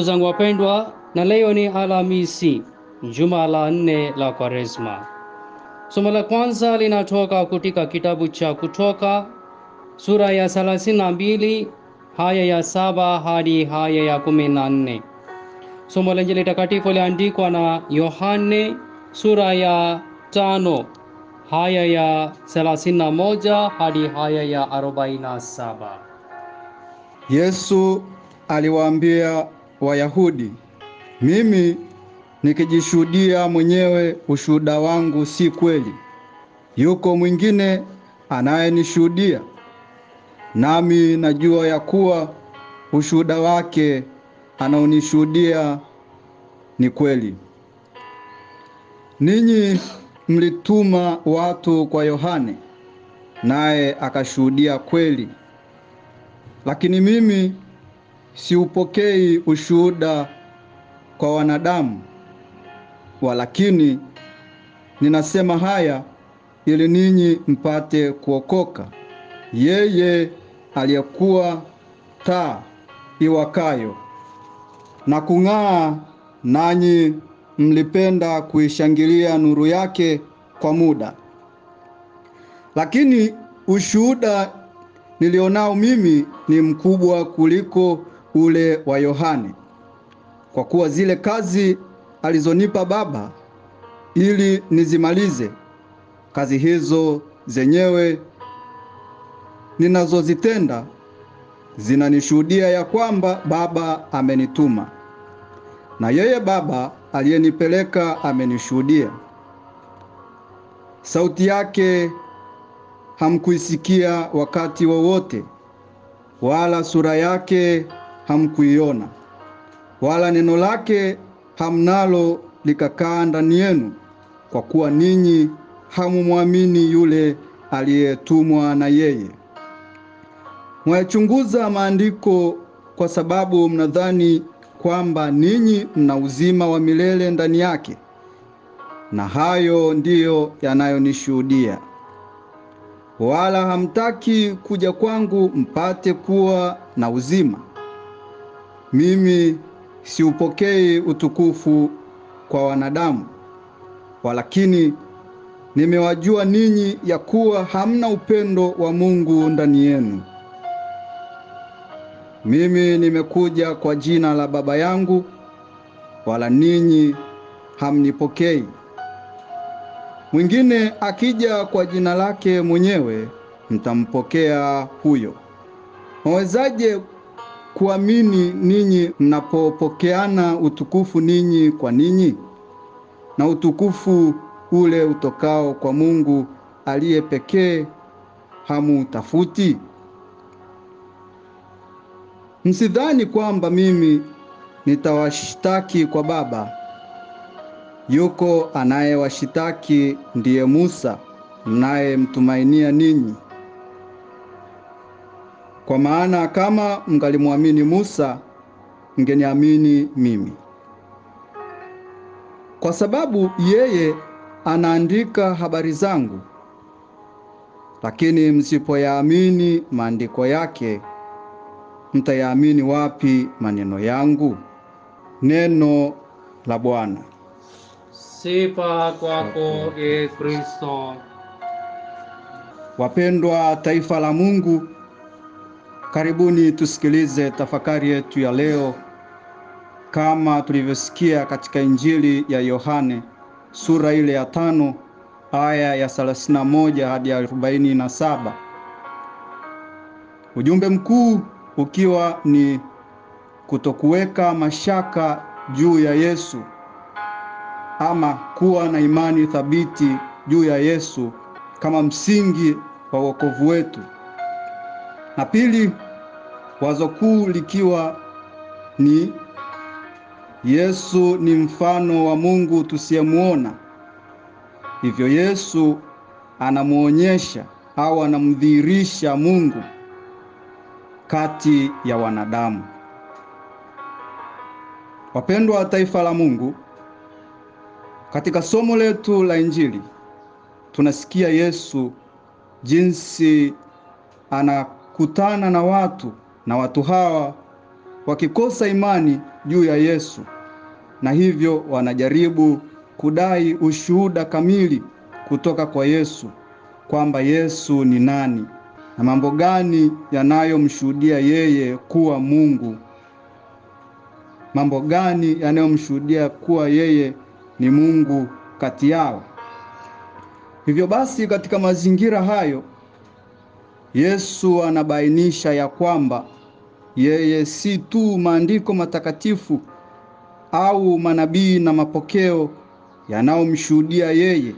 Ndugu zangu wapendwa, na leo ni Alhamisi, juma la nne la Kwaresma. Somo la kwanza linatoka kutika kitabu cha Kutoka sura ya 32 haya ya saba hadi haya ya kumi na nne. Somo la Injili takatifu liandikwa na Yohane sura ya tano haya ya 31 hadi haya ya 47. Yesu aliwaambia Wayahudi, mimi nikijishuhudia mwenyewe ushuhuda wangu si kweli. Yuko mwingine anayenishuhudia, nami najua ya kuwa ushuhuda wake anaonishuhudia ni kweli. Ninyi mlituma watu kwa Yohane, naye akashuhudia kweli. Lakini mimi siupokei ushuhuda kwa wanadamu, walakini ninasema haya ili ninyi mpate kuokoka. Yeye aliyekuwa taa iwakayo na kung'aa, nanyi mlipenda kuishangilia nuru yake kwa muda. Lakini ushuhuda nilionao mimi ni mkubwa kuliko ule wa Yohane, kwa kuwa zile kazi alizonipa Baba ili nizimalize, kazi hizo zenyewe ninazozitenda zinanishuhudia ya kwamba Baba amenituma, na yeye Baba aliyenipeleka amenishuhudia. Sauti yake hamkuisikia wakati wowote, wala sura yake hamkuiona, wala neno lake hamnalo likakaa ndani yenu, kwa kuwa ninyi hamumwamini yule aliyetumwa na yeye. Mwayachunguza maandiko kwa sababu mnadhani kwamba ninyi mna uzima wa milele ndani yake, na hayo ndiyo yanayonishuhudia. Wala hamtaki kuja kwangu mpate kuwa na uzima. Mimi siupokei utukufu kwa wanadamu, walakini nimewajua ninyi ya kuwa hamna upendo wa Mungu ndani yenu. Mimi nimekuja kwa jina la Baba yangu, wala ninyi hamnipokei. Mwingine akija kwa jina lake mwenyewe, mtampokea huyo. Mwawezaje kuamini ninyi mnapopokeana utukufu ninyi kwa ninyi, na utukufu ule utokao kwa Mungu aliye pekee hamutafuti? Msidhani kwamba mimi nitawashitaki kwa Baba. Yuko anayewashitaki ndiye Musa mnayemtumainia ninyi. Kwa maana kama mngalimwamini Musa, mngeniamini mimi, kwa sababu yeye anaandika habari zangu. Lakini msipoyaamini maandiko yake, mtayaamini wapi maneno yangu? Neno la Bwana. Sifa kwako e Kristo. Wapendwa taifa la Mungu, karibuni tusikilize tafakari yetu ya leo, kama tulivyosikia katika Injili ya Yohane sura ile ya tano aya ya 31 hadi 47. Ujumbe mkuu ukiwa ni kutokuweka mashaka juu ya Yesu ama kuwa na imani thabiti juu ya Yesu kama msingi wa wokovu wetu. Na pili, wazo kuu likiwa ni Yesu ni mfano wa Mungu tusiyemuona. Hivyo Yesu anamwonyesha au anamdhihirisha Mungu kati ya wanadamu. Wapendwa wa taifa la Mungu, katika somo letu la Injili tunasikia Yesu jinsi anakutana na watu na watu hawa wakikosa imani juu ya Yesu, na hivyo wanajaribu kudai ushuhuda kamili kutoka kwa Yesu kwamba Yesu ni nani na mambo gani yanayomshuhudia yeye kuwa Mungu, mambo gani yanayomshuhudia kuwa yeye ni Mungu kati yao. Hivyo basi, katika mazingira hayo, Yesu anabainisha ya kwamba yeye si tu maandiko matakatifu au manabii na mapokeo yanayomshuhudia yeye,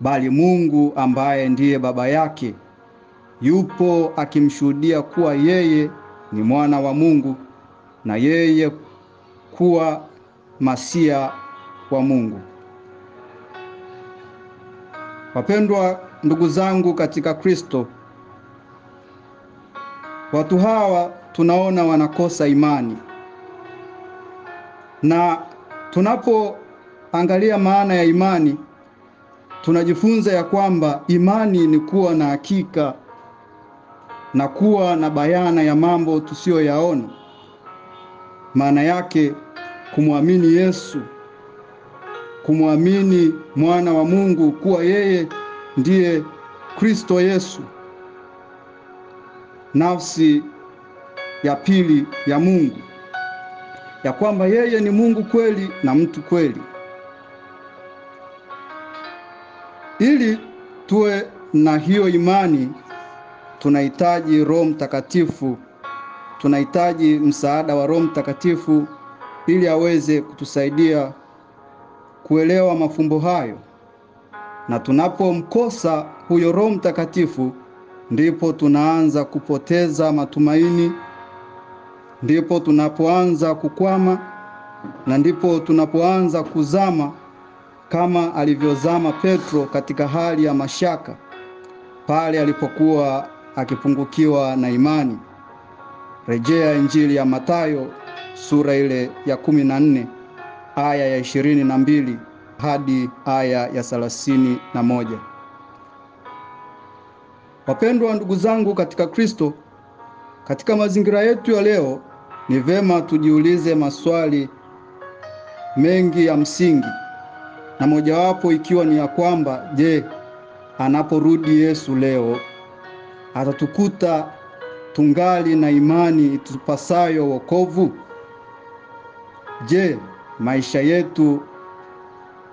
bali Mungu ambaye ndiye Baba yake yupo akimshuhudia kuwa yeye ni mwana wa Mungu na yeye kuwa masia wa Mungu. Wapendwa ndugu zangu katika Kristo, watu hawa tunaona wanakosa imani, na tunapoangalia maana ya imani tunajifunza ya kwamba imani ni kuwa na hakika na kuwa na bayana ya mambo tusiyoyaona. Maana yake kumwamini Yesu, kumwamini mwana wa Mungu kuwa yeye ndiye Kristo Yesu, nafsi ya pili ya Mungu, ya kwamba yeye ni Mungu kweli na mtu kweli. Ili tuwe na hiyo imani, tunahitaji Roho Mtakatifu, tunahitaji msaada wa Roho Mtakatifu ili aweze kutusaidia kuelewa mafumbo hayo. Na tunapomkosa huyo Roho Mtakatifu, ndipo tunaanza kupoteza matumaini, ndipo tunapoanza kukwama, na ndipo tunapoanza kuzama kama alivyozama Petro katika hali ya mashaka pale alipokuwa akipungukiwa na imani. Rejea Injili ya Mathayo sura ile ya kumi na nne aya ya ishirini na mbili hadi aya ya thelathini na moja. Wapendwa ndugu zangu katika Kristo, katika mazingira yetu ya leo ni vema tujiulize maswali mengi ya msingi na mojawapo ikiwa ni ya kwamba je, anaporudi Yesu leo atatukuta tungali na imani itupasayo wokovu? Je, maisha yetu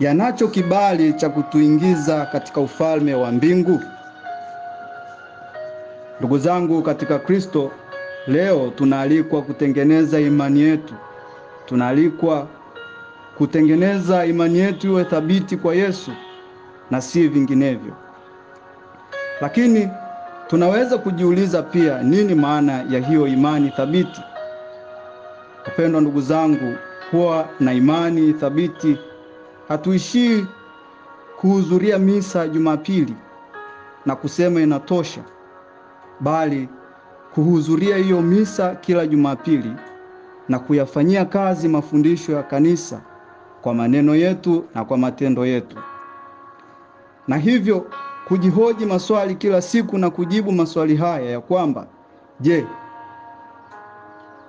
yanacho kibali cha kutuingiza katika ufalme wa mbingu? Ndugu zangu katika Kristo, leo tunaalikwa kutengeneza imani yetu. Tunaalikwa kutengeneza imani yetu iwe thabiti kwa Yesu na si vinginevyo. Lakini tunaweza kujiuliza pia, nini maana ya hiyo imani thabiti? Wapendwa ndugu zangu, kuwa na imani thabiti hatuishii kuhudhuria misa Jumapili na kusema inatosha, bali kuhudhuria hiyo misa kila Jumapili na kuyafanyia kazi mafundisho ya kanisa kwa maneno yetu na kwa matendo yetu, na hivyo kujihoji maswali kila siku na kujibu maswali haya ya kwamba je,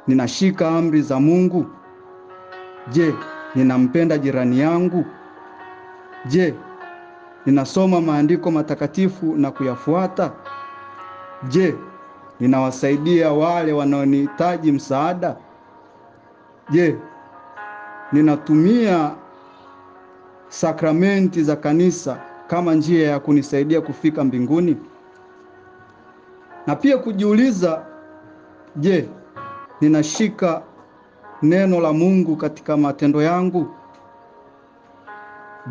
ninashika amri za Mungu? Je, ninampenda jirani yangu? Je, ninasoma maandiko matakatifu na kuyafuata? Je, ninawasaidia wale wanaonihitaji msaada? Je, ninatumia sakramenti za kanisa kama njia ya kunisaidia kufika mbinguni? Na pia kujiuliza, je, ninashika neno la Mungu katika matendo yangu?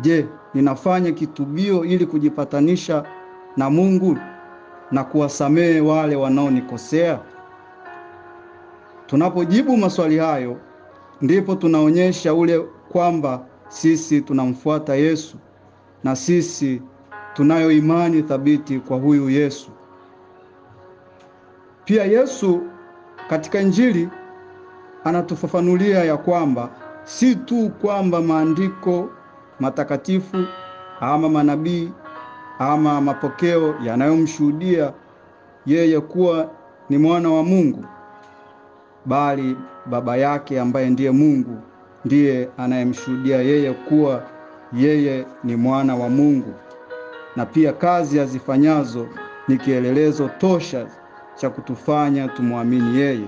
Je, ninafanya kitubio ili kujipatanisha na Mungu na kuwasamehe wale wanaonikosea? Tunapojibu maswali hayo, ndipo tunaonyesha ule kwamba sisi tunamfuata Yesu na sisi tunayo imani thabiti kwa huyu Yesu. Pia Yesu katika Injili anatufafanulia ya kwamba si tu kwamba maandiko matakatifu ama manabii ama mapokeo yanayomshuhudia yeye kuwa ni mwana wa Mungu, bali Baba yake ambaye ndiye Mungu ndiye anayemshuhudia yeye kuwa yeye ni mwana wa Mungu, na pia kazi azifanyazo ni kielelezo tosha cha kutufanya tumwamini yeye.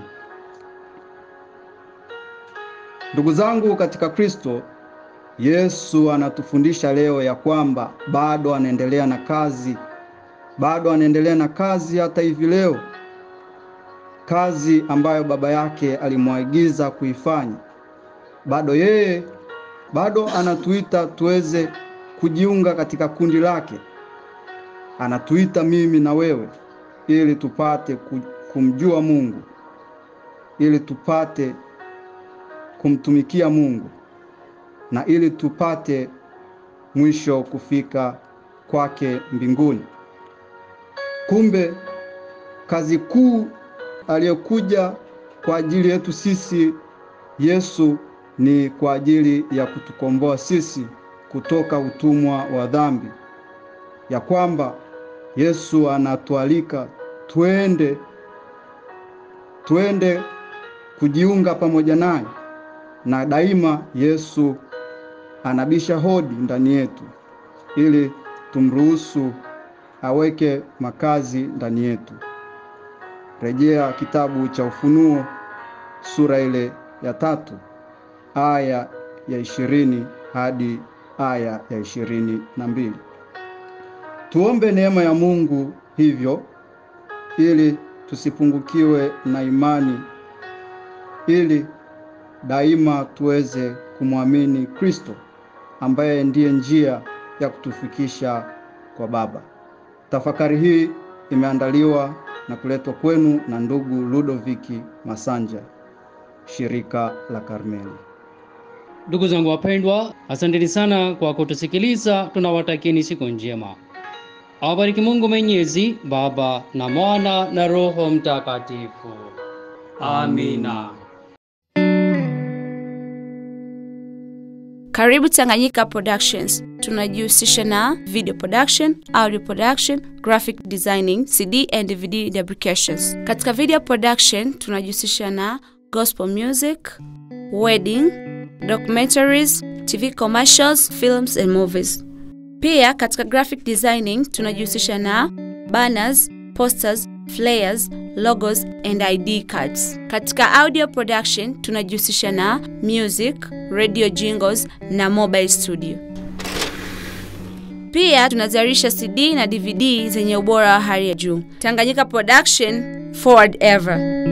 Ndugu zangu katika Kristo, Yesu anatufundisha leo ya kwamba bado anaendelea na kazi, bado anaendelea na kazi hata hivi leo, kazi ambayo Baba yake alimwagiza kuifanya. Bado yeye bado anatuita tuweze kujiunga katika kundi lake. Anatuita mimi na wewe ili tupate kumjua Mungu, ili tupate kumtumikia Mungu na ili tupate mwisho kufika kwake mbinguni. Kumbe kazi kuu aliyokuja kwa ajili yetu sisi Yesu ni kwa ajili ya kutukomboa sisi kutoka utumwa wa dhambi, ya kwamba Yesu anatualika twende twende kujiunga pamoja naye, na daima Yesu anabisha hodi ndani yetu ili tumruhusu aweke makazi ndani yetu. Rejea kitabu cha Ufunuo sura ile ya tatu aya ya ishirini hadi aya ya ishirini na mbili. Tuombe neema ya Mungu hivyo ili tusipungukiwe na imani, ili daima tuweze kumwamini Kristo ambaye ndiye njia ya kutufikisha kwa Baba. Tafakari hii imeandaliwa na kuletwa kwenu na ndugu Ludoviki Masanja, shirika la Karmeli. Ndugu zangu wapendwa, asanteni sana kwa kutusikiliza. Tunawatakieni siku njema. Awabariki Mungu Mwenyezi, Baba na Mwana na Roho Mtakatifu. Amina. Karibu Tanganyika Productions. Tunajihusisha na video production, audio production, graphic designing, CD and DVD fabrications. Katika video production tunajihusisha na gospel music, wedding, documentaries, TV commercials, films and movies. Pia katika graphic designing tunajihusisha na banners, posters, flyers, logos and ID cards. Katika audio production tunajihusisha na music, radio jingles na mobile studio. Pia tunazalisha CD na DVD zenye ubora wa hali ya juu. Tanganyika Production, forward ever.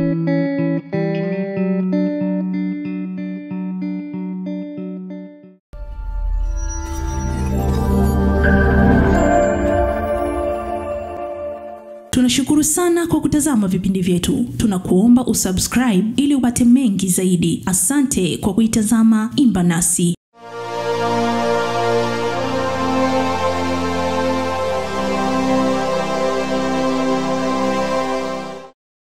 Tunashukuru sana kwa kutazama vipindi vyetu. Tunakuomba usubscribe ili upate mengi zaidi. Asante kwa kuitazama Imba Nasi.